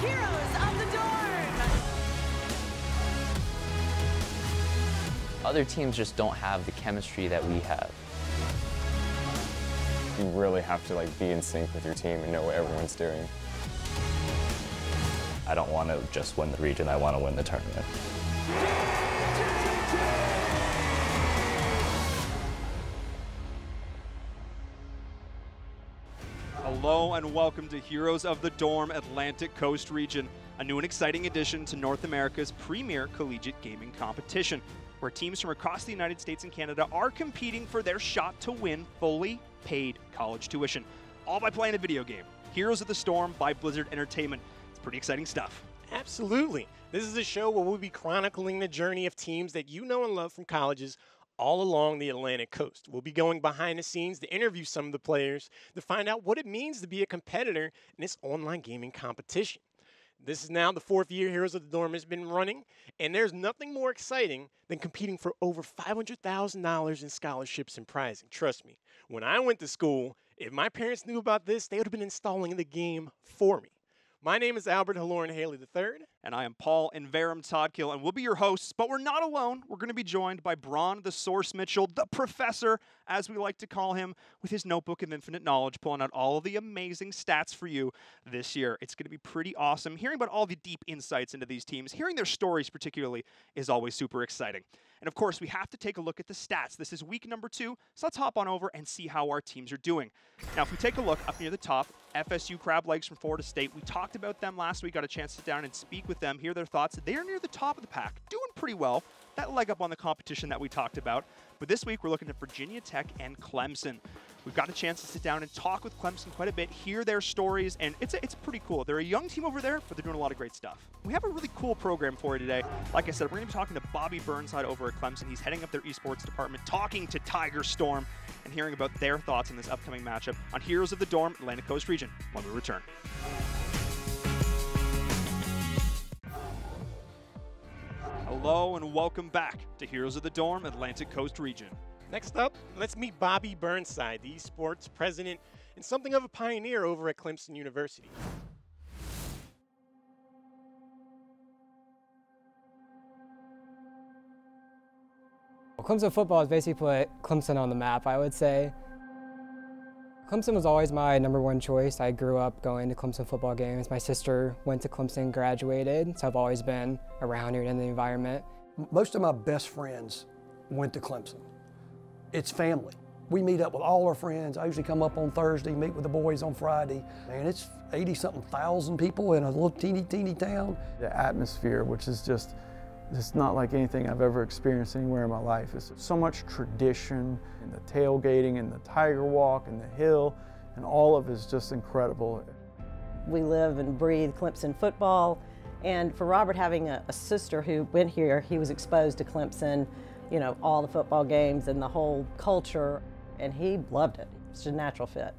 heroes of the dorm. Other teams just don't have the chemistry that we have. You really have to like be in sync with your team and know what everyone's doing. I don't want to just win the region, I want to win the tournament. And welcome to Heroes of the Dorm Atlantic Coast Region, a new and exciting addition to North America's premier collegiate gaming competition, where teams from across the United States and Canada are competing for their shot to win fully paid college tuition, all by playing a video game. Heroes of the Storm by Blizzard Entertainment. It's pretty exciting stuff. Absolutely. This is a show where we'll be chronicling the journey of teams that you know and love from colleges all along the Atlantic coast. We'll be going behind the scenes to interview some of the players to find out what it means to be a competitor in this online gaming competition. This is now the fourth year Heroes of the Dorm has been running, and there's nothing more exciting than competing for over $500,000 in scholarships and prizing. Trust me, when I went to school, if my parents knew about this, they would have been installing the game for me. My name is Albert Halloran Haley III. And I am Paul Inverum Todkill, and we'll be your hosts, but we're not alone. We're going to be joined by Braun the Source Mitchell, the professor, as we like to call him, with his notebook of infinite knowledge, pulling out all of the amazing stats for you this year. It's going to be pretty awesome. Hearing about all the deep insights into these teams, hearing their stories particularly, is always super exciting. And of course, we have to take a look at the stats. This is week number two, so let's hop on over and see how our teams are doing. Now, if we take a look up near the top, FSU Crab Legs from Florida State, we talked about them last week, got a chance to sit down and speak with them, hear their thoughts. They are near the top of the pack, doing pretty well. That leg up on the competition that we talked about. But this week, we're looking at Virginia Tech and Clemson. We've got a chance to sit down and talk with Clemson quite a bit, hear their stories, and it's, a, it's pretty cool. They're a young team over there, but they're doing a lot of great stuff. We have a really cool program for you today. Like I said, we're going to be talking to Bobby Burnside over at Clemson. He's heading up their esports department, talking to Tiger Storm, and hearing about their thoughts in this upcoming matchup on Heroes of the Dorm Atlantic Coast region when we return. Hello and welcome back to Heroes of the Dorm Atlantic Coast region. Next up, let's meet Bobby Burnside, the esports president and something of a pioneer over at Clemson University. Well, Clemson football has basically put Clemson on the map, I would say. Clemson was always my number one choice. I grew up going to Clemson football games. My sister went to Clemson, graduated, so I've always been around here in the environment. Most of my best friends went to Clemson. It's family. We meet up with all our friends. I usually come up on Thursday, meet with the boys on Friday. And it's 80 something thousand people in a little teeny, teeny town. The atmosphere, which is just, it's not like anything I've ever experienced anywhere in my life. It's so much tradition and the tailgating and the tiger walk and the hill and all of it is just incredible. We live and breathe Clemson football. And for Robert having a, a sister who went here, he was exposed to Clemson, you know, all the football games and the whole culture, and he loved it. It's a natural fit.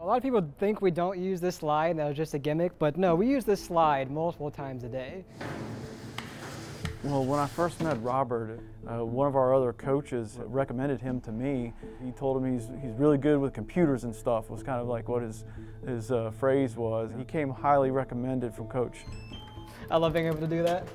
A lot of people think we don't use this slide, that was just a gimmick, but no, we use this slide multiple times a day. Well, when I first met Robert, uh, one of our other coaches recommended him to me. He told him he's, he's really good with computers and stuff, was kind of like what his, his uh, phrase was. He came highly recommended from coach. I love being able to do that.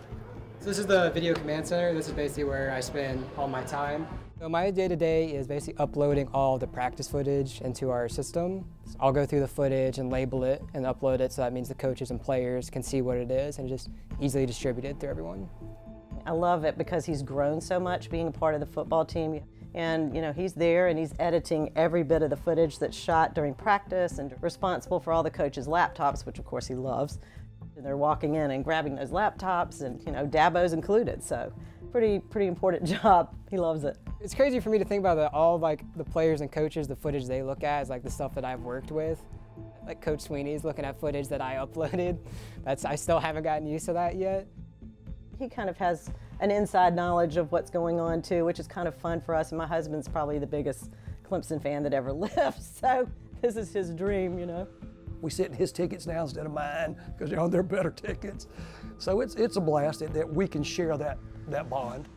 So this is the video command center. This is basically where I spend all my time. So my day-to-day -day is basically uploading all the practice footage into our system. So I'll go through the footage and label it and upload it so that means the coaches and players can see what it is and just easily distribute it to everyone. I love it because he's grown so much being a part of the football team. And, you know, he's there and he's editing every bit of the footage that's shot during practice and responsible for all the coaches' laptops, which of course he loves. And they're walking in and grabbing those laptops and, you know, Dabo's included. So pretty, pretty important job. He loves it. It's crazy for me to think about that all like the players and coaches, the footage they look at is like the stuff that I've worked with. Like Coach Swinney's looking at footage that I uploaded. That's I still haven't gotten used to that yet he kind of has an inside knowledge of what's going on too, which is kind of fun for us. And my husband's probably the biggest Clemson fan that ever lived, so this is his dream, you know. We sit in his tickets now instead of mine because you know they're better tickets. So it's it's a blast that, that we can share that that bond.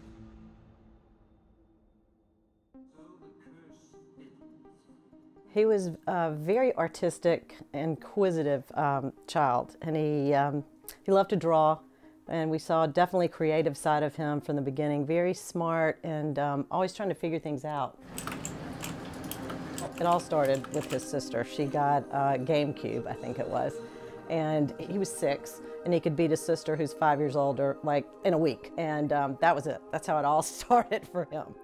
He was a very artistic, inquisitive um, child, and he um, he loved to draw. And we saw definitely creative side of him from the beginning. Very smart and um, always trying to figure things out. It all started with his sister. She got a GameCube, I think it was, and he was six, and he could beat his sister, who's five years older, like in a week. And um, that was it. That's how it all started for him.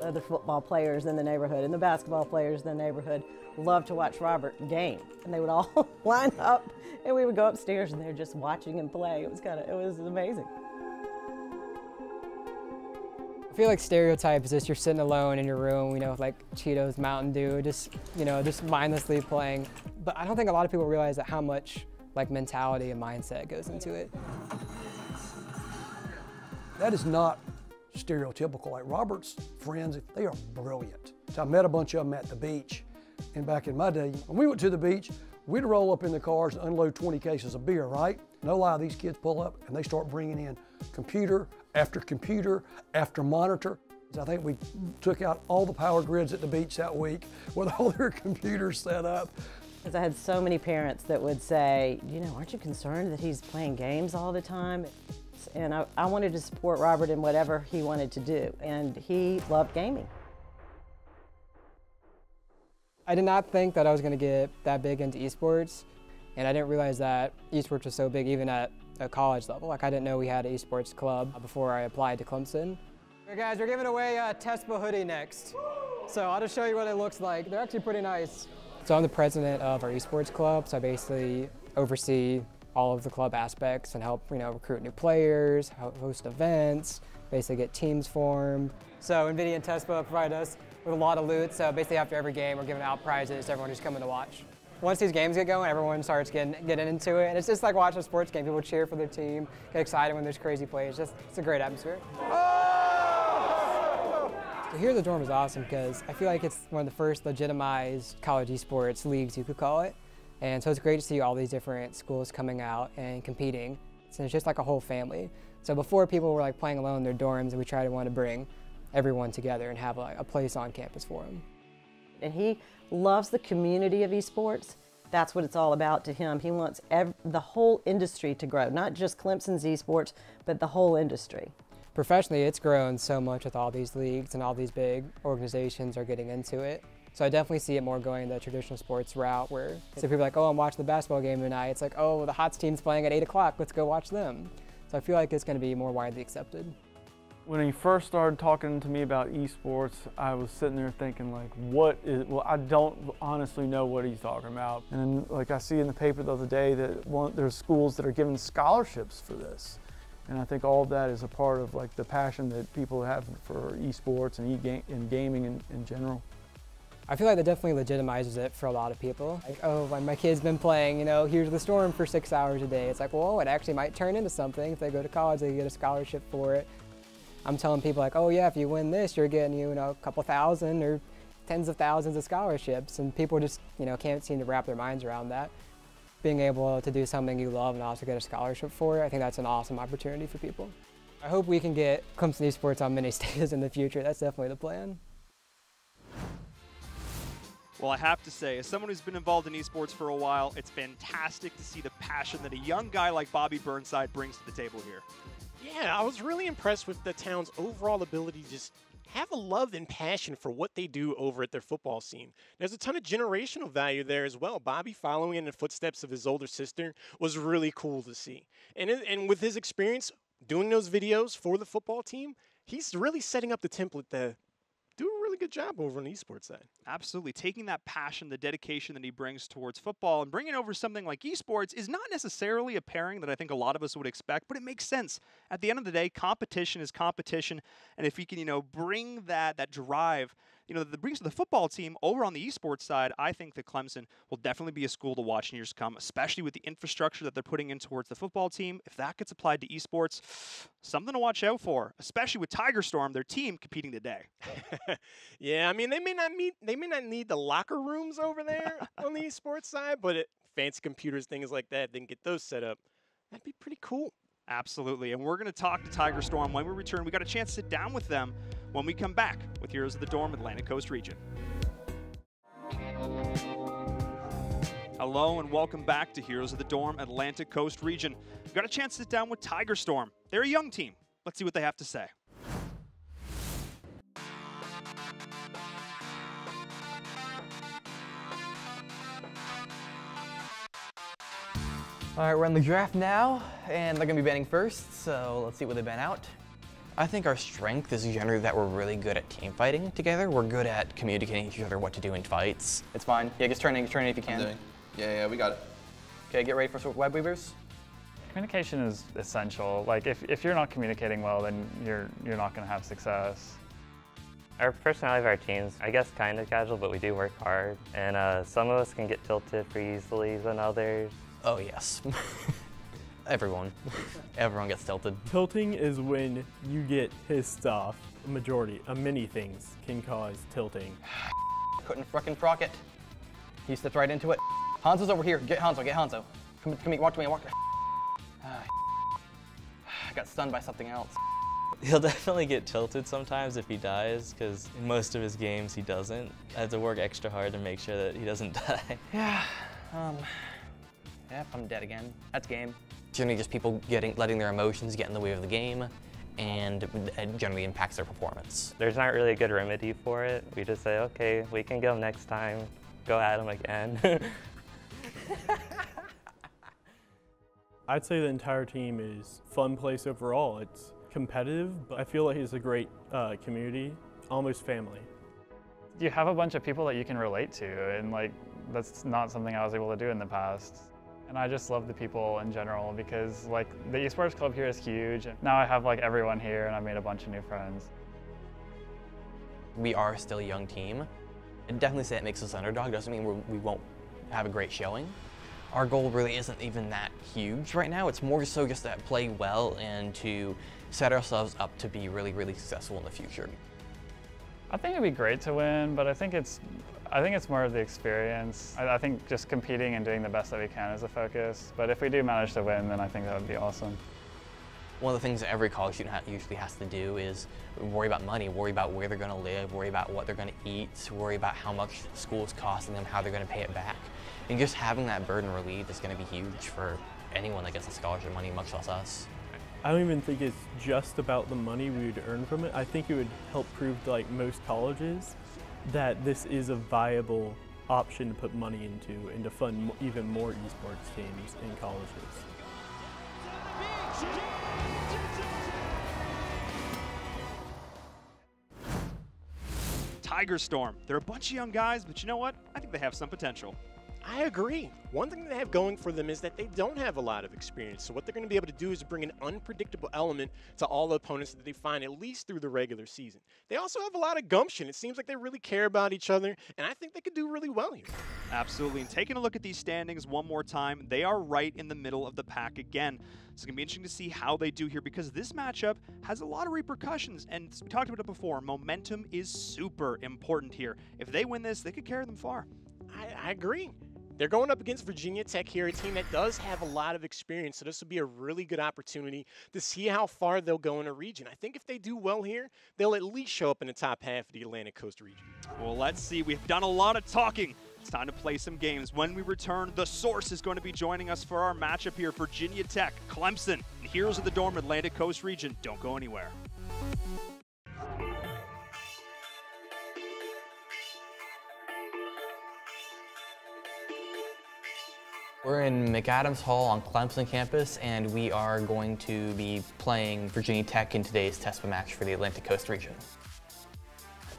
Other football players in the neighborhood and the basketball players in the neighborhood loved to watch Robert game. And they would all line up and we would go upstairs and they're just watching him play. It was kind of, it was amazing. I feel like stereotypes is just you're sitting alone in your room, you know, with like Cheetos, Mountain Dew, just, you know, just mindlessly playing. But I don't think a lot of people realize that how much like mentality and mindset goes into it. That is not stereotypical. Like Robert's friends, they are brilliant. So I met a bunch of them at the beach. And back in my day, when we went to the beach, we'd roll up in the cars and unload 20 cases of beer, right? No lie, these kids pull up and they start bringing in computer after computer after monitor. I think we took out all the power grids at the beach that week with all their computers set up. Because I had so many parents that would say, you know, aren't you concerned that he's playing games all the time? And I, I wanted to support Robert in whatever he wanted to do. And he loved gaming. I did not think that I was going to get that big into esports. And I didn't realize that esports was so big even at a college level. Like I didn't know we had an esports club before I applied to Clemson. Hey guys, we're giving away a TESPA hoodie next. So I'll just show you what it looks like. They're actually pretty nice. So I'm the president of our esports club. So I basically oversee all of the club aspects and help you know recruit new players, host events, basically get teams formed. So NVIDIA and TESPA provide us with a lot of loot. So basically after every game, we're giving out prizes to everyone who's coming to watch. Once these games get going, everyone starts getting, getting into it. And it's just like watching a sports game. People cheer for their team, get excited when there's crazy plays. Just, it's a great atmosphere. So here the dorm is awesome because I feel like it's one of the first legitimized college esports leagues, you could call it. And so it's great to see all these different schools coming out and competing. So it's just like a whole family. So before people were like playing alone in their dorms, and we tried to want to bring everyone together and have like a place on campus for them. And he loves the community of esports. That's what it's all about to him. He wants the whole industry to grow, not just Clemson's esports, but the whole industry. Professionally, it's grown so much with all these leagues and all these big organizations are getting into it. So I definitely see it more going the traditional sports route where so people are like, oh, I'm watching the basketball game tonight. It's like, oh, the Hots team's playing at 8 o'clock. Let's go watch them. So I feel like it's going to be more widely accepted. When he first started talking to me about esports, I was sitting there thinking like, what is, well, I don't honestly know what he's talking about. And like I see in the paper the other day that one, there's schools that are giving scholarships for this. And I think all of that is a part of like the passion that people have for esports and, e and gaming in, in general. I feel like that definitely legitimizes it for a lot of people. Like, oh, my kid's been playing, you know, here's the storm for six hours a day. It's like, well, it actually might turn into something. If they go to college, they get a scholarship for it. I'm telling people like, oh yeah, if you win this, you're getting, you know, a couple thousand or tens of thousands of scholarships. And people just, you know, can't seem to wrap their minds around that. Being able to do something you love and also get a scholarship for it, I think that's an awesome opportunity for people. I hope we can get Clemson Esports on many stages in the future. That's definitely the plan. Well, I have to say, as someone who's been involved in esports for a while, it's fantastic to see the passion that a young guy like Bobby Burnside brings to the table here. Yeah, I was really impressed with the town's overall ability to just have a love and passion for what they do over at their football scene. There's a ton of generational value there as well. Bobby following in the footsteps of his older sister was really cool to see. And, and with his experience doing those videos for the football team, he's really setting up the template to do a really good job over on the esports side. Absolutely. Taking that passion, the dedication that he brings towards football and bringing over something like esports is not necessarily a pairing that I think a lot of us would expect, but it makes sense. At the end of the day, competition is competition. And if you can, you know, bring that, that drive you know, that brings the football team over on the esports side, I think that Clemson will definitely be a school to watch in years to come, especially with the infrastructure that they're putting in towards the football team. If that gets applied to esports, something to watch out for, especially with Tiger Storm, their team competing today. yeah, I mean, they may not meet, they may not need the locker rooms over there on the esports side, but it, fancy computers, things like that, they can get those set up. That'd be pretty cool. Absolutely. And we're going to talk to Tiger Storm when we return. We got a chance to sit down with them when we come back with Heroes of the Dorm Atlantic Coast Region. Hello and welcome back to Heroes of the Dorm Atlantic Coast Region. We got a chance to sit down with Tiger Storm. They're a young team. Let's see what they have to say. All right, we're in the draft now, and they're gonna be banning first, so let's see what they ban out. I think our strength is generally that we're really good at team fighting together. We're good at communicating to each other what to do in fights. It's fine. Yeah, just turning, just turning if you can. Yeah, yeah, we got it. Okay, get ready for some web weavers. Communication is essential. Like if, if you're not communicating well, then you're you're not going to have success. Our personality of our teams, I guess, kind of casual, but we do work hard, and uh, some of us can get tilted pretty easily than others. Oh yes. Everyone. Everyone gets tilted. Tilting is when you get pissed off. A majority, uh, many things can cause tilting. Couldn't frickin' proc it. He stepped right into it. Hanzo's over here. Get Hanzo, get Hanzo. Come, come here, walk to me, walk. I got stunned by something else. He'll definitely get tilted sometimes if he dies, because in most of his games he doesn't. I have to work extra hard to make sure that he doesn't die. Yeah, um, yep, I'm dead again. That's game. Generally just people getting, letting their emotions get in the way of the game, and it generally impacts their performance. There's not really a good remedy for it. We just say, okay, we can go next time. Go at him again. I'd say the entire team is fun place overall. It's competitive, but I feel like it's a great uh, community, almost family. You have a bunch of people that you can relate to, and like that's not something I was able to do in the past. And I just love the people in general because like the esports club here is huge. And now I have like everyone here, and I made a bunch of new friends. We are still a young team. And definitely say it makes us underdog doesn't mean we're, we won't have a great showing. Our goal really isn't even that huge right now. It's more so just to play well and to set ourselves up to be really, really successful in the future. I think it'd be great to win, but I think it's I think it's more of the experience. I, I, think just competing and doing the best that we can is a focus. But if we do manage to win, then I think that would be awesome. One of the things that every college student usually has to do is worry about money, worry about where they're going to live, worry about what they're going to eat, worry about how much school is costing them, how they're going to pay it back. And just having that burden relieved is going to be huge for anyone that gets the scholarship money, much less us. I don't even think it's just about the money we would earn from it. I think it would help prove to like most colleges that this is a viable option to put money into and to fund even more esports teams in colleges. Tiger Storm. They're a bunch of young guys, but you know what? I think they have some potential. I agree. One thing they have going for them is that they don't have a lot of experience. So what they're going to be able to do is bring an unpredictable element to all the opponents that they find at least through the regular season. They also have a lot of gumption. It seems like they really care about each other, and I think they could do really well here. Absolutely. And taking a look at these standings one more time, they are right in the middle of the pack again. So It's going to be interesting to see how they do here because this matchup has a lot of repercussions. And we talked about it before. Momentum is super important here. If they win this, they could carry them far. I, I agree. They're going up against Virginia Tech here, a team that does have a lot of experience. So this will be a really good opportunity to see how far they'll go in a region. I think if they do well here, they'll at least show up in the top half of the Atlantic Coast region. Well, let's see. We've done a lot of talking. It's time to play some games. When we return, the Source is going to be joining us for our matchup here. Virginia Tech, Clemson, Heroes of the Dorm Atlantic Coast region. Don't go anywhere. We're in McAdams Hall on Clemson campus, and we are going to be playing Virginia Tech in today's TESPA match for the Atlantic Coast region.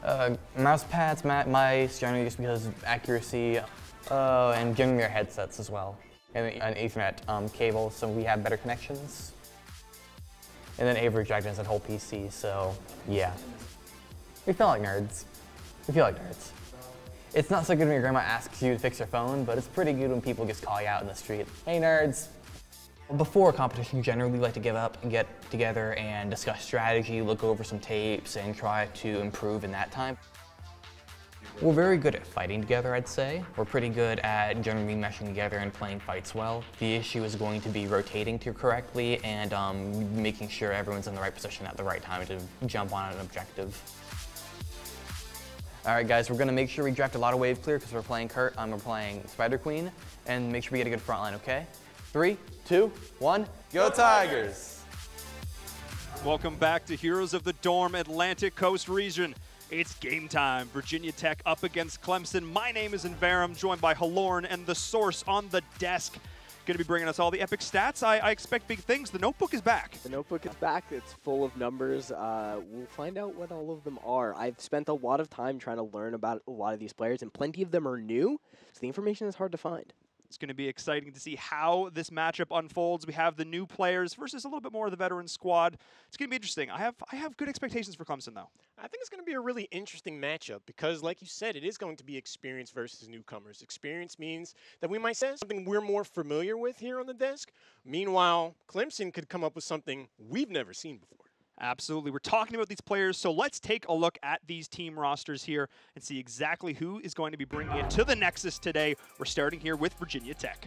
Uh, mouse pads, ma mice, generally just because of accuracy, uh, and their headsets as well, and an Ethernet um, cable so we have better connections. And then Avery dragged us that whole PC, so yeah. We feel like nerds. We feel like nerds. It's not so good when your grandma asks you to fix your phone, but it's pretty good when people just call you out in the street. Hey nerds! Before a competition, you generally like to give up and get together and discuss strategy, look over some tapes, and try to improve in that time. We're very good at fighting together, I'd say. We're pretty good at generally meshing together and playing fights well. The issue is going to be rotating to correctly and um, making sure everyone's in the right position at the right time to jump on an objective. All right, guys, we're gonna make sure we draft a lot of wave clear because we're playing Kurt, um, we're playing Spider Queen, and make sure we get a good front line, okay? Three, two, one, go Tigers! Welcome back to Heroes of the Dorm Atlantic Coast region. It's game time. Virginia Tech up against Clemson. My name is Inverum, joined by Halorn and the source on the desk. Going to be bringing us all the epic stats. I, I, expect big things. The notebook is back. The notebook is back. It's full of numbers. Uh, we'll find out what all of them are. I've spent a lot of time trying to learn about a lot of these players, and plenty of them are new, so the information is hard to find. It's going to be exciting to see how this matchup unfolds. We have the new players versus a little bit more of the veteran squad. It's going to be interesting. I have I have good expectations for Clemson though. I think it's going to be a really interesting matchup because, like you said, it is going to be experience versus newcomers. Experience means that we might say something we're more familiar with here on the desk. Meanwhile, Clemson could come up with something we've never seen before. Absolutely. We're talking about these players, so let's take a look at these team rosters here and see exactly who is going to be bringing it to the Nexus today. We're starting here with Virginia Tech.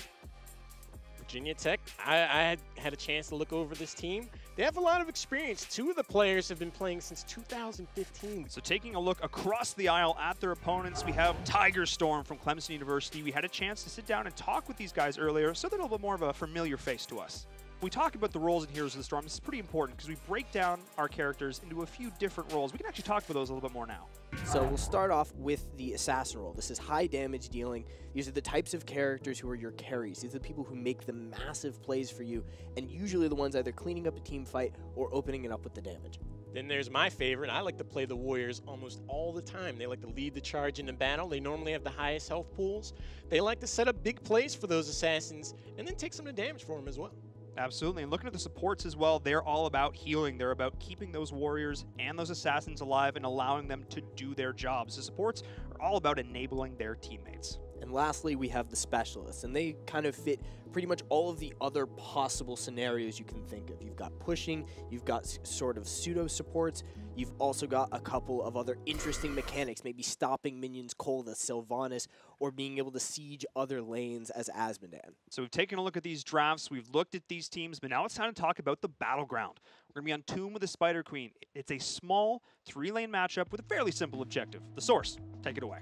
Virginia Tech, I, I had, had a chance to look over this team. They have a lot of experience. Two of the players have been playing since 2015. So taking a look across the aisle at their opponents, we have Tiger Storm from Clemson University. We had a chance to sit down and talk with these guys earlier, so they're a little bit more of a familiar face to us we talk about the roles in Heroes of the Storm, this is pretty important because we break down our characters into a few different roles. We can actually talk about those a little bit more now. So we'll start off with the Assassin role. This is high damage dealing. These are the types of characters who are your carries. These are the people who make the massive plays for you, and usually the ones either cleaning up a team fight or opening it up with the damage. Then there's my favorite. I like to play the Warriors almost all the time. They like to lead the charge in the battle. They normally have the highest health pools. They like to set up big plays for those assassins and then take some of the damage for them as well. Absolutely. And looking at the supports as well, they're all about healing. They're about keeping those warriors and those assassins alive and allowing them to do their jobs. The supports are all about enabling their teammates. And lastly, we have the specialists, and they kind of fit pretty much all of the other possible scenarios you can think of. You've got pushing, you've got sort of pseudo supports, you've also got a couple of other interesting mechanics, maybe stopping minions the Sylvanas, or being able to siege other lanes as Azmodan. So we've taken a look at these drafts, we've looked at these teams, but now it's time to talk about the battleground. We're going to be on Tomb with the Spider Queen. It's a small three-lane matchup with a fairly simple objective. The source, take it away.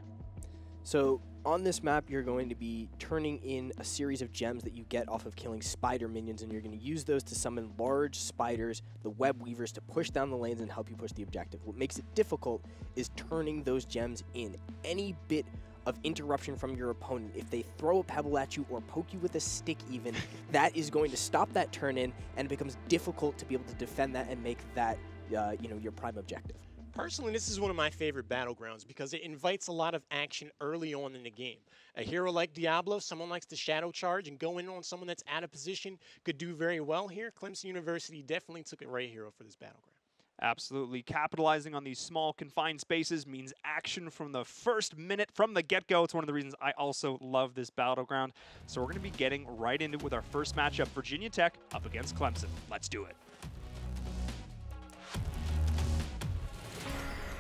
So on this map, you're going to be turning in a series of gems that you get off of killing spider minions, and you're going to use those to summon large spiders, the web weavers, to push down the lanes and help you push the objective. What makes it difficult is turning those gems in. Any bit of interruption from your opponent, if they throw a pebble at you or poke you with a stick even, that is going to stop that turn in, and it becomes difficult to be able to defend that and make that, uh, you know, your prime objective. Personally, this is one of my favorite battlegrounds because it invites a lot of action early on in the game. A hero like Diablo, someone likes to shadow charge and go in on someone that's out of position, could do very well here. Clemson University definitely took a right hero for this battleground. Absolutely. Capitalizing on these small confined spaces means action from the first minute from the get-go. It's one of the reasons I also love this battleground. So we're going to be getting right into it with our first matchup, Virginia Tech up against Clemson. Let's do it.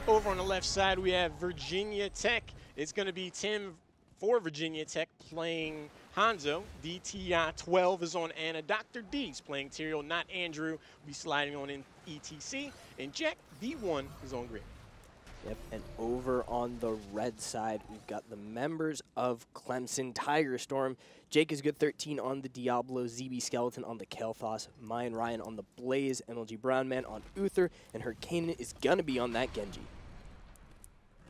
Over on the left side, we have Virginia Tech. It's going to be Tim for Virginia Tech playing Hanzo. DTI 12 is on Ana. Dr. D's playing Tyrael, not Andrew. We'll be sliding on in ETC. And Jack V1 is on green. Yep, and over on the red side, we've got the members of Clemson Tiger Storm. Jake is good 13 on the Diablo, ZB Skeleton on the Kael'thas, Mayan Ryan on the Blaze, MLG Brownman on Uther, and Hurricane is going to be on that Genji.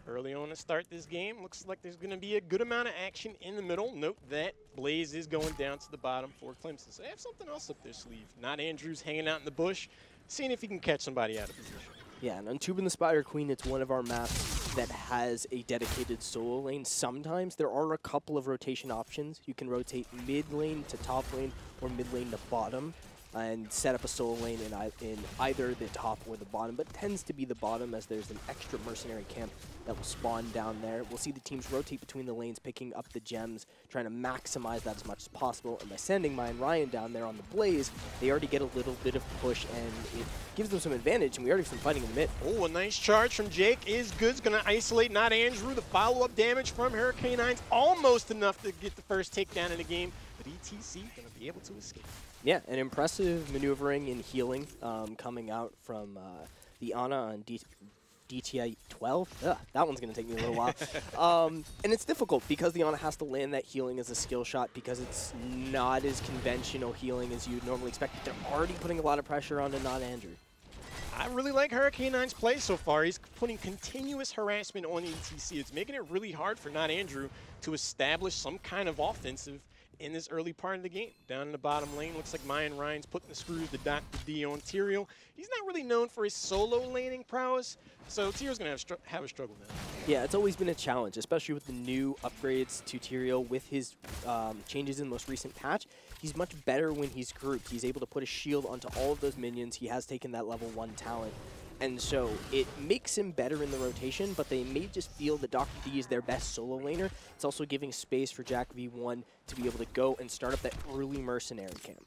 Early on to start this game, looks like there's going to be a good amount of action in the middle. Note that Blaze is going down to the bottom for Clemson. So they have something else up their sleeve. Not Andrews hanging out in the bush, seeing if he can catch somebody out of position. Yeah, and on Tomb and the Spider Queen, it's one of our maps that has a dedicated solo lane. Sometimes there are a couple of rotation options. You can rotate mid lane to top lane or mid lane to bottom. And set up a solo lane in, in either the top or the bottom, but tends to be the bottom as there's an extra mercenary camp that will spawn down there. We'll see the teams rotate between the lanes, picking up the gems, trying to maximize that as much as possible. And by sending and Ryan down there on the Blaze, they already get a little bit of push, and it gives them some advantage, and we already have some fighting in the mid. Oh, a nice charge from Jake is good. It's going to isolate not Andrew. The follow-up damage from Hurricane 9's almost enough to get the first takedown in the game, but ETC going to be able to escape. Yeah, an impressive maneuvering and healing um, coming out from uh, the Ana on D DTI 12. Ugh, that one's going to take me a little while. um, and it's difficult because the Ana has to land that healing as a skill shot because it's not as conventional healing as you'd normally expect. They're already putting a lot of pressure onto not Andrew. I really like Hurricane 9's play so far. He's putting continuous harassment on ETC. It's making it really hard for Not Andrew to establish some kind of offensive in this early part of the game. Down in the bottom lane, looks like Mayan Ryan's putting the screws to Dr. D on Tyrael. He's not really known for his solo laning prowess, so Tyrael's going to have, have, a struggle now. Yeah, it's always been a challenge, especially with the new upgrades to Tyrael with his um, changes in the most recent patch. He's much better when he's grouped. He's able to put a shield onto all of those minions. He has taken that level 1 talent. And so it makes him better in the rotation, but they may just feel that Dr. D is their best solo laner. It's also giving space for Jack V1 to be able to go and start up that early mercenary camp.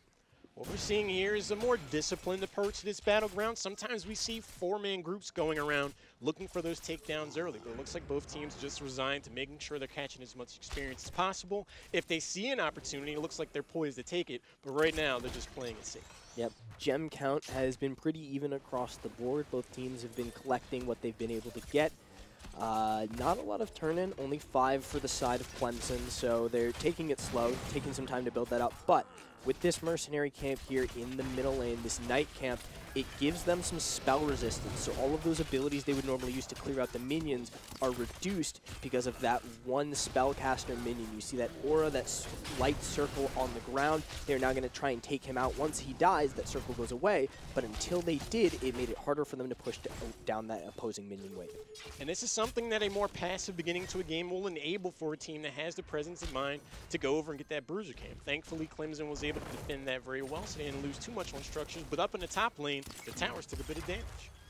What we're seeing here is a more disciplined approach to this battleground. Sometimes we see four-man groups going around looking for those takedowns early, but it looks like both teams just resigned to making sure they're catching as much experience as possible. If they see an opportunity, it looks like they're poised to take it, but right now they're just playing it safe. Yep, gem count has been pretty even across the board. Both teams have been collecting what they've been able to get. Uh, not a lot of turn-in, only five for the side of Clemson, so they're taking it slow, taking some time to build that up. But with this mercenary camp here in the middle lane, this knight camp, it gives them some spell resistance. So all of those abilities they would normally use to clear out the minions are reduced because of that one spellcaster minion. You see that aura, that light circle on the ground. They're now going to try and take him out. Once he dies, that circle goes away. But until they did, it made it harder for them to push oh, down that opposing minion wave. And this is something that a more passive beginning to a game will enable for a team that has the presence of mind to go over and get that bruiser camp. Thankfully, Clemson was able to defend that very well, so they didn't lose too much on structures. But up in the top lane, the towers took a bit of damage.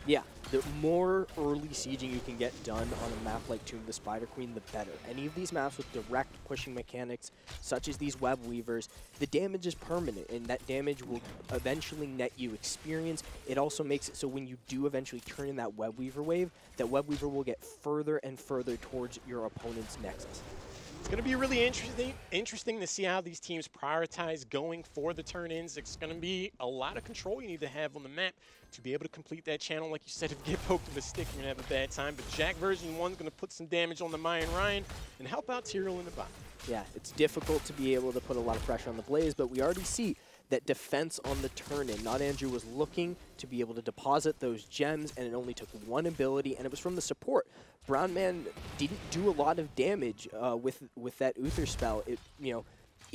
Yeah, the more early sieging you can get done on a map like Tomb of the Spider Queen, the better. Any of these maps with direct pushing mechanics, such as these web weavers, the damage is permanent, and that damage will eventually net you experience. It also makes it so when you do eventually turn in that web weaver wave, that web weaver will get further and further towards your opponent's nexus. It's going to be really interesting interesting to see how these teams prioritize going for the turn-ins. It's going to be a lot of control you need to have on the map to be able to complete that channel. Like you said, if you get poked with a stick, you're going to have a bad time. But Jack version 1 is going to put some damage on the Mayan Ryan and help out Tyrael in the bottom. Yeah, it's difficult to be able to put a lot of pressure on the Blaze, but we already see that defense on the turn-in. Not Andrew was looking to be able to deposit those gems, and it only took one ability, and it was from the support. Brown Man didn't do a lot of damage uh, with with that Uther spell. It you know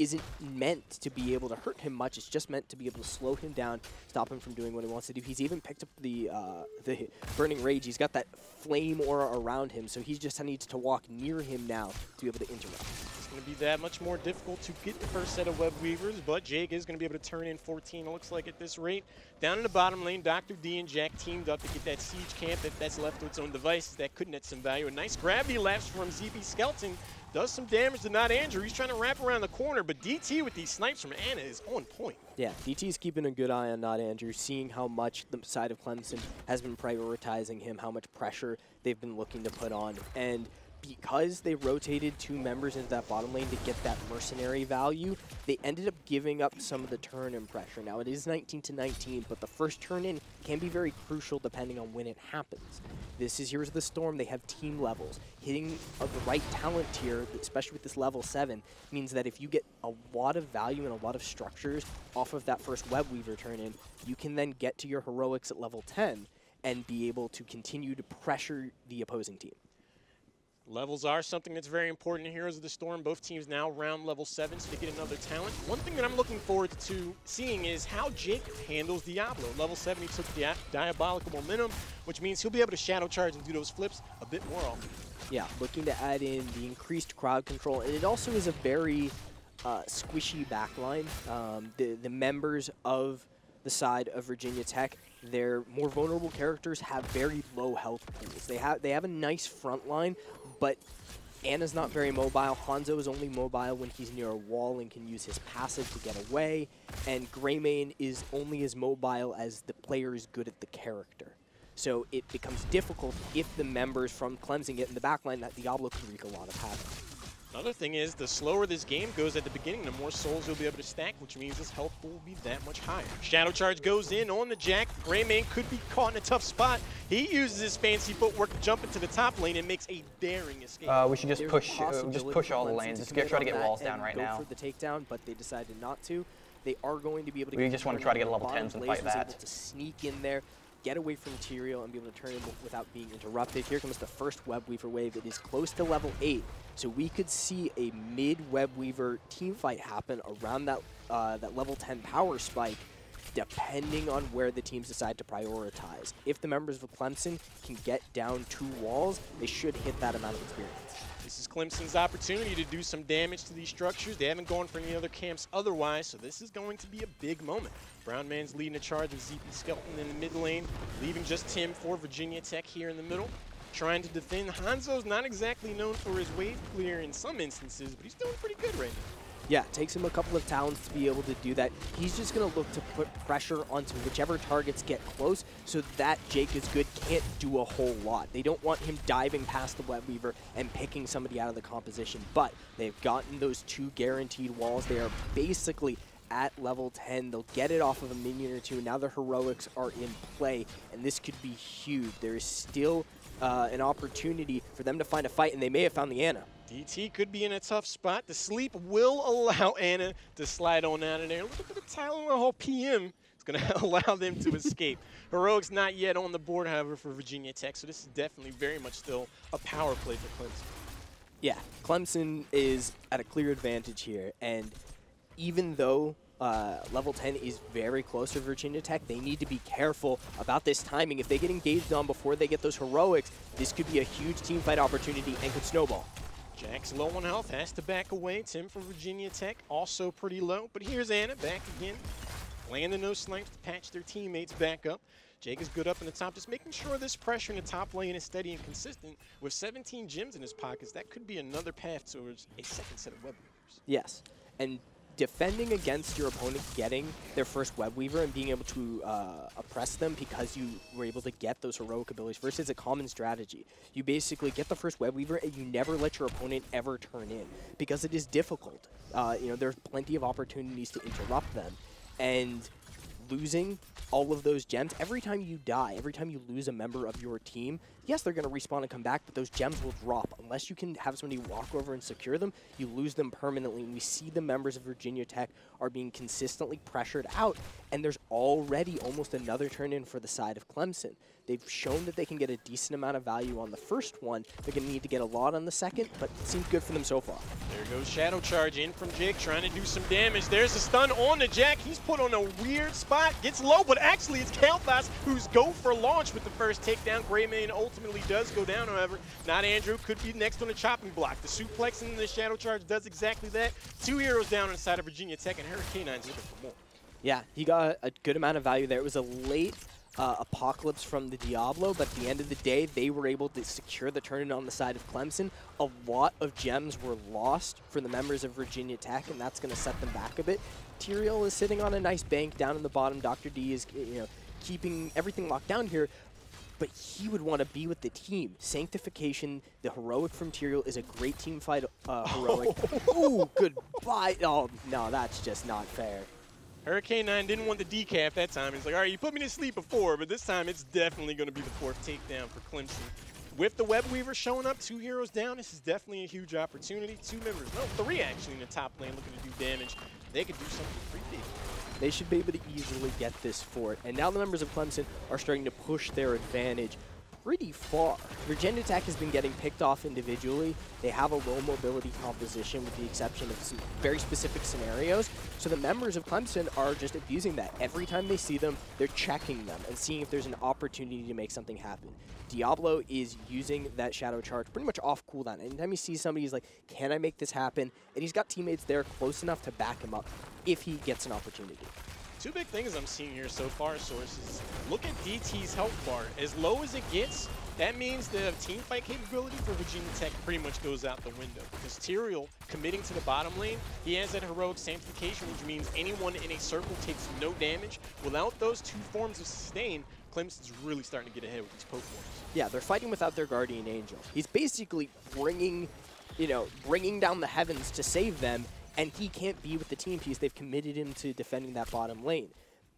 isn't meant to be able to hurt him much. It's just meant to be able to slow him down, stop him from doing what he wants to do. He's even picked up the uh, the Burning Rage. He's got that flame aura around him, so he just needs to walk near him now to be able to interrupt It's going to be that much more difficult to get the first set of web weavers, but Jake is going to be able to turn in 14, it looks like, at this rate. Down in the bottom lane, Dr. D and Jack teamed up to get that siege camp if that's left to its own devices. That could net some value. A nice gravity lapse from ZB Skeleton does some damage to not Andrew. He's trying to wrap around the corner, but DT with these snipes from Ana is on point. Yeah, DT is keeping a good eye on not Andrew, seeing how much the side of Clemson has been prioritizing him, how much pressure they've been looking to put on. And because they rotated two members into that bottom lane to get that mercenary value, they ended up giving up some of the turn-in pressure. Now, it is 19 to 19, but the first turn-in can be very crucial depending on when it happens. This is Heroes of the Storm. They have team levels. Hitting of the right talent tier, especially with this level 7, means that if you get a lot of value and a lot of structures off of that first Web Weaver turn-in, you can then get to your heroics at level 10 and be able to continue to pressure the opposing team. Levels are something that's very important in Heroes of the Storm. Both teams now round level 7, so they get another talent. One thing that I'm looking forward to seeing is how Jake handles Diablo. Level 7, he took the Diabolical Momentum, which means he'll be able to Shadow Charge and do those flips a bit more often. Yeah, looking to add in the increased crowd control, and it also is a very uh, squishy backline. Um, the, the members of the side of Virginia Tech, their more vulnerable characters have very low health pools. They have they have a nice front line, but Ana's not very mobile. Hanzo is only mobile when he's near a wall and can use his passive to get away. And Greymane is only as mobile as the player is good at the character. So it becomes difficult if the members from Clemson get in the backline that Diablo can wreak a lot of havoc. Another thing is, the slower this game goes at the beginning, the more souls you'll be able to stack, which means his health pool will be that much higher. Shadow Charge goes in on the Jack. Greymane could be caught in a tough spot. He uses his fancy footwork to jump into the top lane and makes a daring escape. Uh, we should just There's push, uh, just push all the lanes. Just get, try to get on walls down and right go now. for the takedown, but they decided not to. They are going to be able to. We just wanna try to get on level bottom. 10s and Blaze fight was that. able to sneak in there, get away from material, and be able to turn it without being interrupted. Here comes the first Web Weaver wave. It is close to level 8, so we could see a mid-Web Weaver team fight happen around that, uh, that level 10 power spike depending on where the teams decide to prioritize. If the members of Clemson can get down two walls, they should hit that amount of experience. This is Clemson's opportunity to do some damage to these structures. They haven't gone for any other camps otherwise, so this is going to be a big moment. Brown Man's leading a charge with ZB Skeleton in the mid lane, leaving just Tim for Virginia Tech here in the middle. Trying to defend. Hanzo's not exactly known for his wave clear in some instances, but he's doing pretty good right now. Yeah, it takes him a couple of talents to be able to do that. He's just going to look to put pressure onto whichever targets get close so that Jake is good can't do a whole lot. They don't want him diving past the Web Weaver and picking somebody out of the composition, but they've gotten those two guaranteed walls. They are basically at level 10. They'll get it off of a minion or two. Now the heroics are in play, and this could be huge. There is still uh, an opportunity for them to find a fight, and they may have found the Ana. DT could be in a tough spot. The sleep will allow Ana to slide on out of there. Look at the Tylenol Hall PM. It's going to allow them to escape. Heroics not yet on the board, however, for Virginia Tech, so this is definitely very much still a power play for Clemson. Yeah, Clemson is at a clear advantage here, and even though uh, level 10 is very close to Virginia Tech, they need to be careful about this timing. If they get engaged on before they get those heroics, this could be a huge team fight opportunity and could snowball. Jack's low on health, has to back away. Tim from Virginia Tech, also pretty low. But here's Ana back again. Landing those snipes to patch their teammates back up. Jake is good up in the top, just making sure this pressure in the top lane is steady and consistent. With 17 gems in his pockets, that could be another path towards a second set of web weavers. Yes, and defending against your opponent getting their first web weaver and being able to uh, oppress them because you were able to get those heroic abilities versus a common strategy. You basically get the first web weaver and you never let your opponent ever turn in because it is difficult. Uh, you know, there's plenty of opportunities to interrupt them, and losing all of those gems, every time you die, every time you lose a member of your team, yes, they're going to respawn and come back, but those gems will drop. Unless you can have somebody walk over and secure them, you lose them permanently. And we see the members of Virginia Tech are being consistently pressured out, and there's already almost another turn in for the side of Clemson. They've shown that they can get a decent amount of value on the first one. They're going to need to get a lot on the second, but it seems good for them so far. There goes Shadow Charge in from Jake, trying to do some damage. There's a stun on the Jack. He's put on a weird spot, gets low, but actually it's Kael'thas who's go for launch with the first takedown. Greymane ultimately does go down, however. Not Andrew, could be next on the chopping block. The suplex and the Shadow Charge does exactly that. Two heroes down on the side of Virginia Tech, and Hurricane Nine's looking for more. Yeah, he got a good amount of value there. It was a late uh, apocalypse from the Diablo, but at the end of the day, they were able to secure the turn on the side of Clemson. A lot of gems were lost for the members of Virginia Tech, and that's going to set them back a bit. Tyrael is sitting on a nice bank down in the bottom. Dr. D is you know keeping everything locked down here, but he would want to be with the team. Sanctification, the heroic from Tyrael is a great team fight uh, heroic. Ooh, goodbye. Oh, no, that's just not fair. Hurricane 9 didn't want the decaf that time. He's like, all right, you put me to sleep before, but this time it's definitely going to be the fourth takedown for Clemson. With the Web Weaver showing up, two heroes down, this is definitely a huge opportunity. Two members, no, three actually in the top lane looking to do damage. They could do something big. They should be able to easily get this fort. And now the members of Clemson are starting to push their advantage pretty far. Virginia Tech has been getting picked off individually. They have a low mobility composition with the exception of some very specific scenarios. So the members of Clemson are just abusing that. Every time they see them, they're checking them and seeing if there's an opportunity to make something happen. Diablo is using that Shadow Charge pretty much off cooldown. Anytime he sees somebody, he's like, can I make this happen? And he's got teammates there close enough to back him up if he gets an opportunity. Two big things I'm seeing here so far, sources. Look at DT's health bar. As low as it gets, that means the team fight capability for Virginia Tech pretty much goes out the window. Because Tyrael committing to the bottom lane, he has that heroic sanctification, which means anyone in a circle takes no damage. Without those two forms of sustain, Clemson's really starting to get ahead with these poke wars. Yeah, they're fighting without their guardian angel. He's basically bringing, you know, bringing down the heavens to save them, and he can't be with the team piece. They've committed him to defending that bottom lane.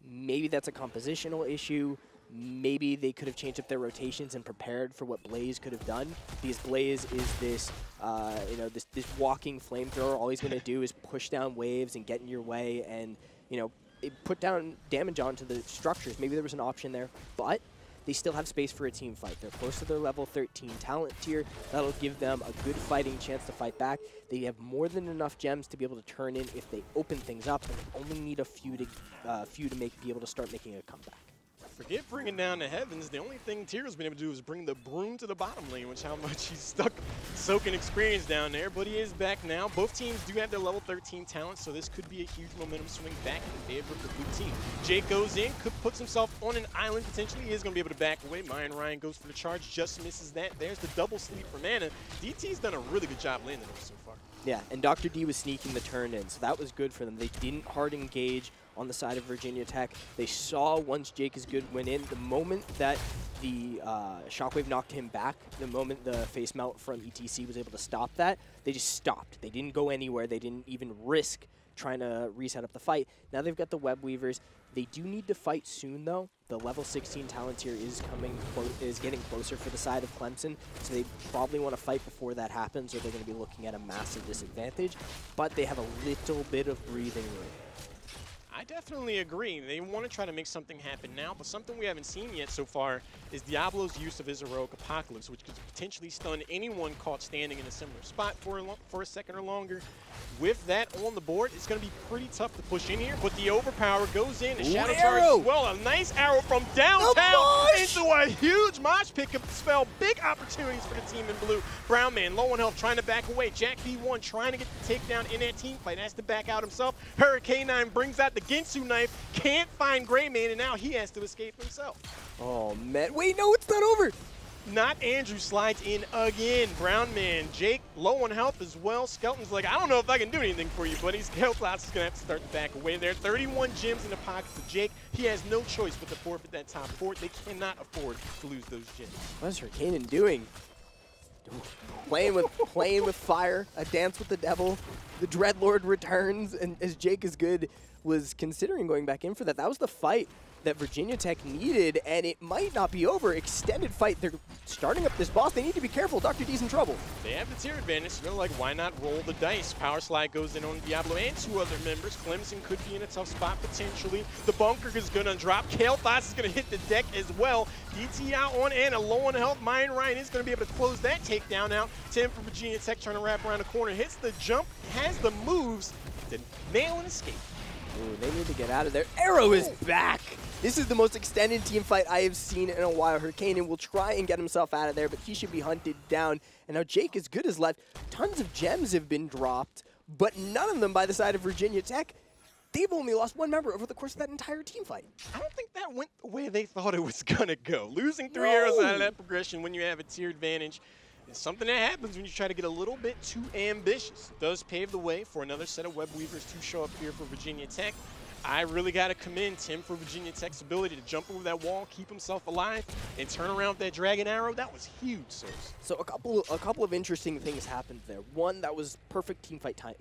Maybe that's a compositional issue. Maybe they could have changed up their rotations and prepared for what Blaze could have done. Because Blaze is this, uh, you know, this, this walking flamethrower. All he's going to do is push down waves and get in your way and, you know, put down damage onto the structures. Maybe there was an option there, but they still have space for a team fight. They're close to their level 13 talent tier. That'll give them a good fighting chance to fight back. They have more than enough gems to be able to turn in if they open things up, and they only need a few to uh, few to make be able to start making a comeback. Forget bringing down the heavens. The only thing Tyrell's been able to do is bring the broom to the bottom lane, which how much he's stuck soaking experience down there. But he is back now. Both teams do have their level 13 talent, so this could be a huge momentum swing back in favor of the blue team. Jake goes in, could puts himself on an island potentially. He is going to be able to back away. Mayan Ryan goes for the charge, just misses that. There's the double sleep for Mana. DT's done a really good job landing those so far. Yeah, and Dr. D was sneaking the turn in, so that was good for them. They didn't hard engage on the side of Virginia Tech. They saw once Jake is good went in, the moment that the uh, Shockwave knocked him back, the moment the face melt from ETC was able to stop that, they just stopped. They didn't go anywhere. They didn't even risk trying to reset up the fight. Now they've got the Web Weavers. They do need to fight soon, though. The level 16 talent tier is coming, is getting closer for the side of Clemson, so they probably want to fight before that happens, or they're going to be looking at a massive disadvantage. But they have a little bit of breathing room. I definitely agree. They want to try to make something happen now, but something we haven't seen yet so far is Diablo's use of his heroic apocalypse, which could potentially stun anyone caught standing in a similar spot for a, for a second or longer. With that on the board, it's going to be pretty tough to push in here, but the overpower goes in. The shadow charge as well. A nice arrow from downtown into a huge mosh pickup spell. Big opportunities for the team in blue. Brown man, low on health, trying to back away. Jack B1 trying to get the takedown in that team fight. Has to back out himself. Hurricane 9 brings out the Ginsu knife. Can't find Gray Man, and now he has to escape himself. Oh, man. Wait, no, it's not over. Not Andrew slides in again. Brown man, Jake low on health as well. Skeleton's like, I don't know if I can do anything for you, buddy. Skeleton's is going to have to start to back away there. 31 gems in the pockets of Jake. He has no choice but to forfeit that top four. They cannot afford to lose those gems. What is Hurricane doing? playing with playing with fire, a dance with the devil. The Dreadlord returns, and as Jake is good was considering going back in for that. That was the fight that Virginia Tech needed, and it might not be over. Extended fight. They're starting up this boss. They need to be careful. Dr. D's in trouble. They have the tier advantage. They're like, why not roll the dice? Power Slide goes in on Diablo and two other members. Clemson could be in a tough spot potentially. The bunker is going to drop. Kale Kael'Thas is going to hit the deck as well. DT out on Ana, low on health. Mayan Ryan is going to be able to close that takedown out. Tim for Virginia Tech trying to wrap around the corner. Hits the jump, has the moves to nail and escape. Ooh, they need to get out of there. Arrow is back. This is the most extended team fight I have seen in a while. Hurricane will try and get himself out of there, but he should be hunted down. And now Jake is good as left. Tons of gems have been dropped, but none of them by the side of Virginia Tech. They've only lost one member over the course of that entire team fight. I don't think that went the way they thought it was going to go. Losing three no. arrows out of that progression when you have a tier advantage it's something that happens when you try to get a little bit too ambitious. It does pave the way for another set of web weavers to show up here for Virginia Tech. I really got to commend Tim for Virginia Tech's ability to jump over that wall, keep himself alive, and turn around with that dragon arrow. That was huge, so. So a couple, a couple of interesting things happened there. One, that was perfect team fight time.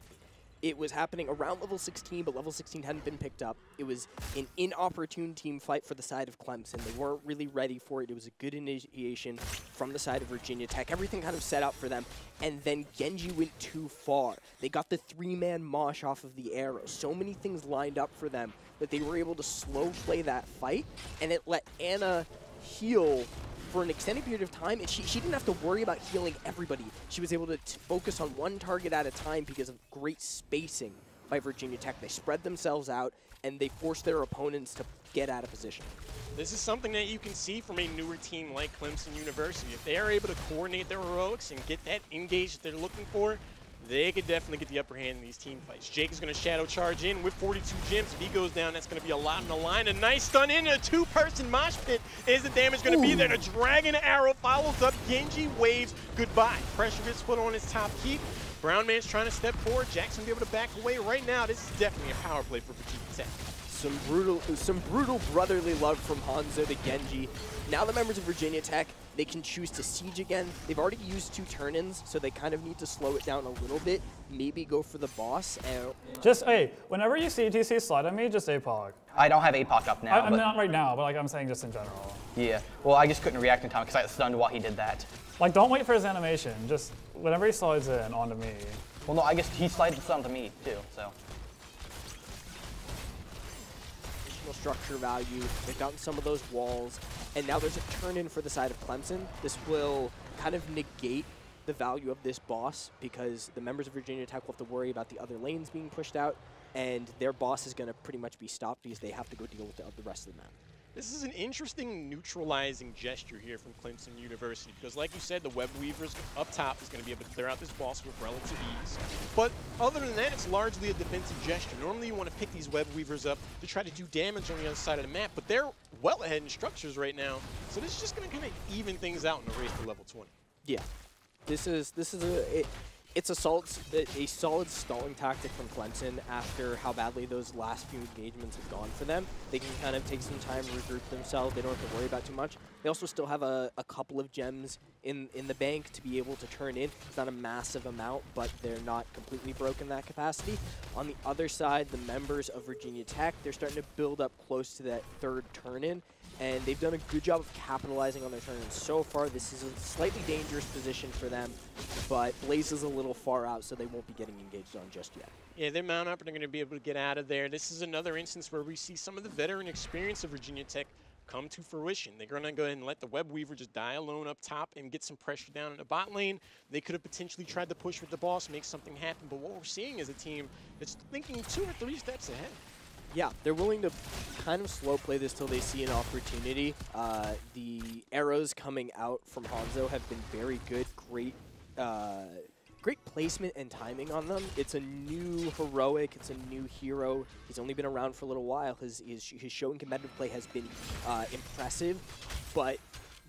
It was happening around level 16, but level 16 hadn't been picked up. It was an inopportune team fight for the side of Clemson. They weren't really ready for it. It was a good initiation from the side of Virginia Tech. Everything kind of set up for them. And then Genji went too far. They got the three-man mosh off of the arrow. So many things lined up for them that they were able to slow play that fight, and it let Ana heal for an extended period of time, and she, she didn't have to worry about healing everybody. She was able to focus on one target at a time because of great spacing by Virginia Tech. They spread themselves out, and they forced their opponents to get out of position. This is something that you can see from a newer team like Clemson University. If they are able to coordinate their heroics and get that engage that they're looking for, they could definitely get the upper hand in these team fights. Jake is going to shadow charge in with 42 gems. If he goes down, that's going to be a lot in the line. A nice stun in, a two-person mosh pit. Is the damage going to be there? The Dragon Arrow follows up. Genji waves goodbye. Pressure gets put on his top keep. Brown Man's trying to step forward. Jackson be able to back away. Right now, this is definitely a power play for Virginia Tech. Some brutal, some brutal brotherly love from Hanzo to Genji. Now the members of Virginia Tech, they can choose to siege again. They've already used two turn-ins, so they kind of need to slow it down a little bit. Maybe go for the boss. And Just, hey, whenever you see TC slide at me, just APOC. I don't have APOC up now. I, am but not right now, but like I'm saying just in general. Yeah. Well, I just couldn't react in time because I got stunned while he did that. Like, don't wait for his animation. Just whenever he slides in onto me. Well, no, I guess he slided stun to me too, so. Additional structure value. They've gotten some of those walls, and now there's a turn-in for the side of Clemson. This will kind of negate the value of this boss because the members of Virginia Tech will have to worry about the other lanes being pushed out, and their boss is going to pretty much be stopped because they have to go deal with the, the rest of the map. This is an interesting neutralizing gesture here from Clemson University because, like you said, the Web Weavers up top is going to be able to clear out this boss with relative ease. But other than that, it's largely a defensive gesture. Normally, you want to pick these Web Weavers up to try to do damage on the other side of the map, but they're well ahead in structures right now. So this is just going to kind of even things out in the race to level 20. Yeah, this is this is a. It, it's a solid, a solid stalling tactic from Clemson after how badly those last few engagements have gone for them. They can kind of take some time, regroup themselves. They don't have to worry about too much. They also still have a, a couple of gems in, in the bank to be able to turn in. It's not a massive amount, but they're not completely broken that capacity. On the other side, the members of Virginia Tech, they're starting to build up close to that third turn-in and they've done a good job of capitalizing on their turn. and So far, this is a slightly dangerous position for them, but Blaze is a little far out, so they won't be getting engaged on just yet. Yeah, they're mount up and they're going to be able to get out of there. This is another instance where we see some of the veteran experience of Virginia Tech come to fruition. They're going to go ahead and let the Web Weaver just die alone up top and get some pressure down in the bot lane. They could have potentially tried to push with the boss, make something happen, but what we're seeing is a team that's thinking two or three steps ahead. Yeah, they're willing to kind of slow play this till they see an opportunity. Uh, the arrows coming out from Hanzo have been very good, great uh, great placement and timing on them. It's a new heroic, it's a new hero. He's only been around for a little while. His, his, his competitive play has been uh, impressive, but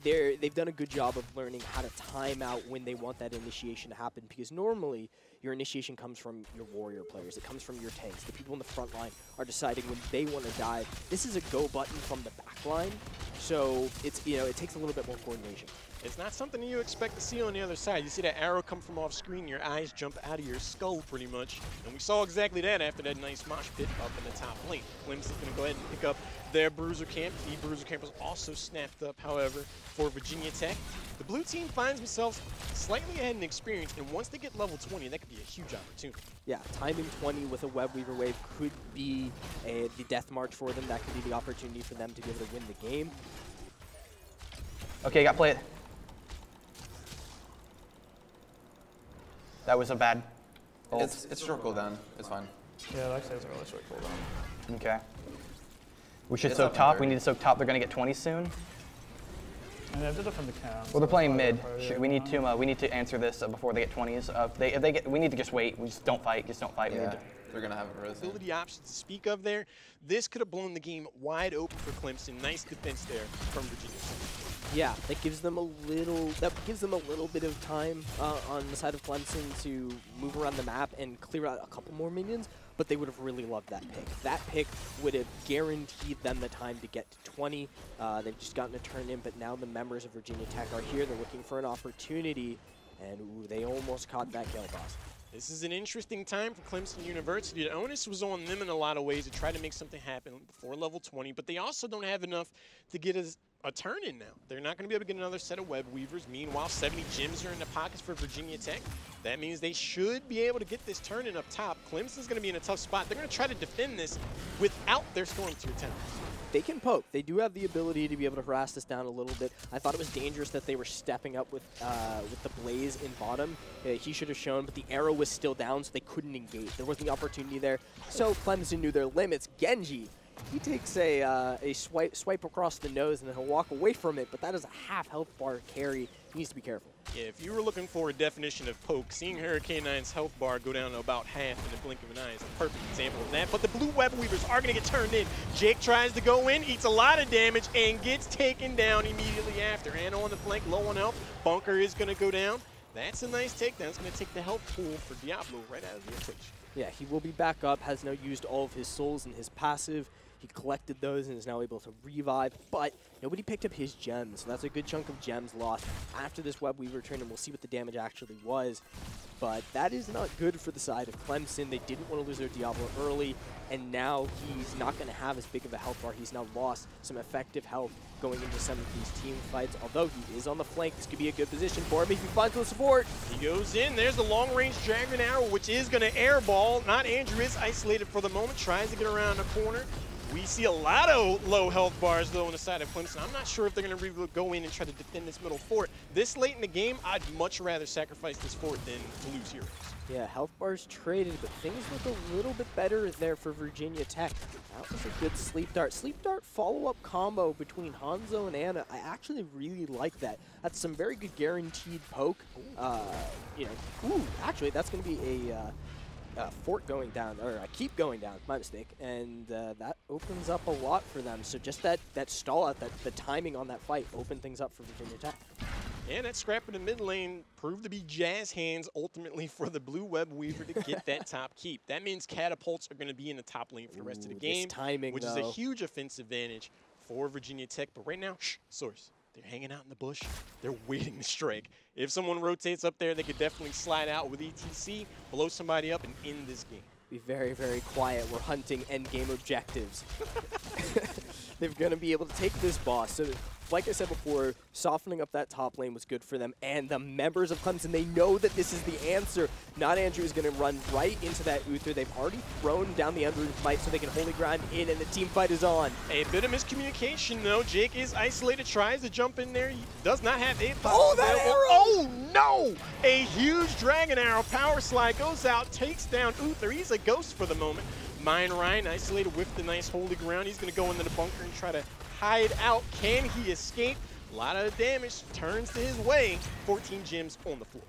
they're, they've done a good job of learning how to time out when they want that initiation to happen because normally your initiation comes from your warrior players. It comes from your tanks. The people in the front line are deciding when they want to dive. This is a go button from the back line, so it's you know it takes a little bit more coordination. It's not something you expect to see on the other side. You see that arrow come from off screen, your eyes jump out of your skull pretty much. And we saw exactly that after that nice mosh pit up in the top lane. Clemson's going to go ahead and pick up their bruiser camp. The bruiser camp was also snapped up, however, for Virginia Tech. The blue team finds themselves slightly ahead in experience, and once they get level 20, that could be a huge opportunity. Yeah, timing 20 with a Web Weaver wave could be a, the death march for them. That could be the opportunity for them to be able to win the game. Okay, got play it. That was a bad. Ult. It's it's short cooldown. It's fine. Yeah, it actually has a really short cooldown. Okay. We should It's soak up in top. We need to soak top. They're gonna get 20 soon. And they did it from the cam. Well, they're playing mid. Should- We need to uh, we need to answer this uh, before they get 20s. Uh, if they if they get, we need to just wait. We just don't fight. Just don't fight. We need Yeah, to- they're gonna have a risen. Ability options to speak of there. This could have blown the game wide open for Clemson. Nice defense there from Virginia Tech. Yeah, that gives them a little that gives them a little bit of time uh, on the side of Clemson to move around the map and clear out a couple more minions. But they would have really loved that pick. That pick would have guaranteed them the time to get to 20. Uh, they've just gotten a turn in, but now the members of Virginia Tech are here. They're looking for an opportunity, and ooh, they almost caught that kill boss. This is an interesting time for Clemson University. The onus was on them in a lot of ways to try to make something happen before level 20, but they also don't have enough to get us a turn in now. They're not going to be able to get another set of web weavers. Meanwhile, 70 gems are in the pockets for Virginia Tech. That means they should be able to get this turn in up top. Clemson's going to be in a tough spot. They're going to try to defend this without their Storm Tier talents. They can poke. They do have the ability to be able to harass this down a little bit. I thought it was dangerous that they were stepping up with uh, with the Blaze in bottom. Uh, he should have shown, but the arrow was still down, so they couldn't engage. There wasn't the opportunity there. So Clemson knew their limits. Genji, he takes a uh, a swipe swipe across the nose and then he'll walk away from it, but that is a half health bar carry. He needs to be careful. Yeah, if you were looking for a definition of poke, seeing Hurricane 9's health bar go down to about half in the blink of an eye is a perfect example of that. But the blue web weavers are going to get turned in. Jake tries to go in, eats a lot of damage, and gets taken down immediately after. And on the flank, low on health. Bunker is going to go down. That's a nice takedown. It's going to take the health pool for Diablo right out of the equation. Yeah, he will be back up, has now used all of his souls and his passive. He collected those and is now able to revive, but nobody picked up his gems, so that's a good chunk of gems lost after this Web Weaver turn, and we'll see what the damage actually was. But that is not good for the side of Clemson. They didn't want to lose their Diablo early, and now he's not going to have as big of a health bar. He's now lost some effective health going into some of these team fights. Although he is on the flank, this could be a good position for him if he finds the support. He goes in. There's the long-range Dragon Arrow, which is going to airball. Not Andrew is isolated for the moment. Tries to get around the corner. We see a lot of low health bars, though, on the side of Clemson. I'm not sure if they're going to go in and try to defend this middle fort. This late in the game, I'd much rather sacrifice this fort than to lose heroes. Yeah, health bars traded, but things look a little bit better there for Virginia Tech. That was a good sleep dart. Sleep dart follow-up combo between Hanzo and Ana. I actually really like that. That's some very good guaranteed poke. Uh, you know, ooh, actually, that's going to be a... Uh, uh, fort going down, or uh, keep going down, my mistake, and uh, that opens up a lot for them. So just that, that stall out, that the timing on that fight opened things up for Virginia Tech. And that scrap in the mid lane proved to be jazz hands ultimately for the blue web weaver to get that top keep. That means catapults are going to be in the top lane for the rest Ooh, of the game, timing, which though. is a huge offensive advantage for Virginia Tech. But right now, shh, source. They're hanging out in the bush. They're waiting to strike. If someone rotates up there, they could definitely slide out with ETC, blow somebody up, and end this game. Be very, very quiet. We're hunting end game objectives. They're going to be able to take this boss. So, like I said before, softening up that top lane was good for them. And the members of Clemson, they know that this is the answer. Not Andrew is going to run right into that Uther. They've already thrown down the Under Might so they can holy ground in, and the team fight is on. A bit of miscommunication, though. Jake is isolated, tries to jump in there. He does not have a Oh, that arrow! Oh, no! A huge Dragon Arrow power slide goes out, takes down Uther. He's a ghost for the moment. Mine Ryan isolated with the nice holy ground. He's going to go into the bunker and try to hide out. Can he escape? A lot of damage turns to his way. 14 gems on the floor.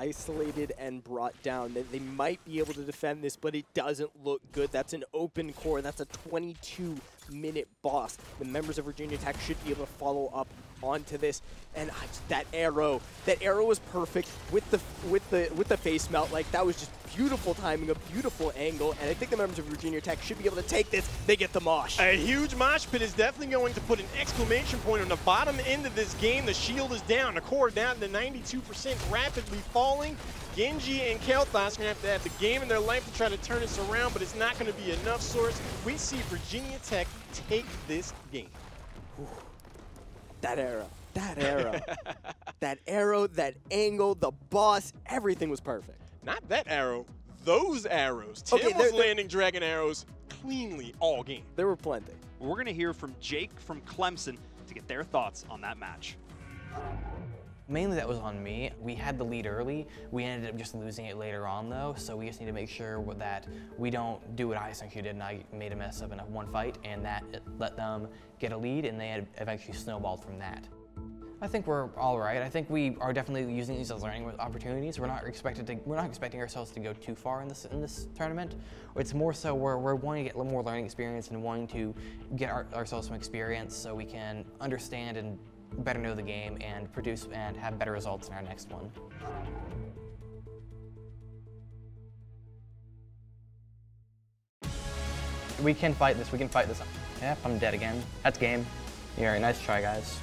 isolated and brought down. They, they might be able to defend this, but it doesn't look good. That's an open core. That's a 22-minute boss. The members of Virginia Tech should be able to follow up onto this. And I that arrow, that arrow was perfect with the with the with the face melt. Like that was just beautiful timing, a beautiful angle. And I think the members of Virginia Tech should be able to take this. They get the mosh. A huge mosh pit is definitely going to put an exclamation point on the bottom end of this game. The shield is down, the core down to 92%, rapidly falling. Genji and Kael'Thas are going to have to have the game in their life to try to turn this around, but it's not going to be enough, Source. We see Virginia Tech take this game. That arrow, that arrow, that arrow, that angle, the boss, everything was perfect. Not that arrow, those arrows. Tim Okay, was they're- they're- landing dragon arrows cleanly all game. There were plenty. We're going to hear from Jake from Clemson to get their thoughts on that match. Mainly that was on me. We had the lead early. We ended up just losing it later on though, so we just need to make sure that we don't do what I essentially did and I made a mess up in a one fight and that let them get a lead and they had eventually snowballed from that. I think we're all right. I think we are definitely using these as learning opportunities. We're not expected to. We're not expecting ourselves to go too far in this in this tournament. It's more so we're, we're wanting to get a little more learning experience and wanting to get our, ourselves some experience so we can understand and better know the game and produce and have better results in our next one. We can fight this. We can fight this. Yep, I'm dead again. That's game. Yeah, right, nice try, guys.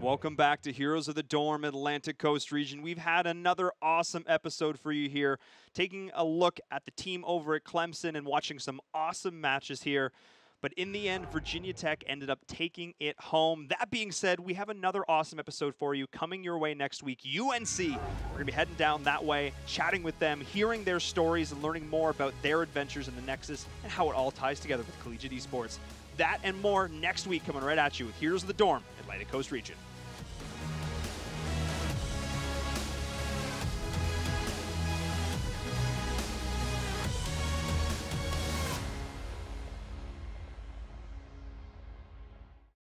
Welcome back to Heroes of the Dorm Atlantic Coast region. We've had another awesome episode for you here, taking a look at the team over at Clemson and watching some awesome matches here. But in the end, Virginia Tech ended up taking it home. That being said, we have another awesome episode for you coming your way next week. UNC, we're going to be heading down that way, chatting with them, hearing their stories, and learning more about their adventures in the Nexus and how it all ties together with collegiate esports. That and more next week coming right at you of the Dorm, Atlantic Coast region.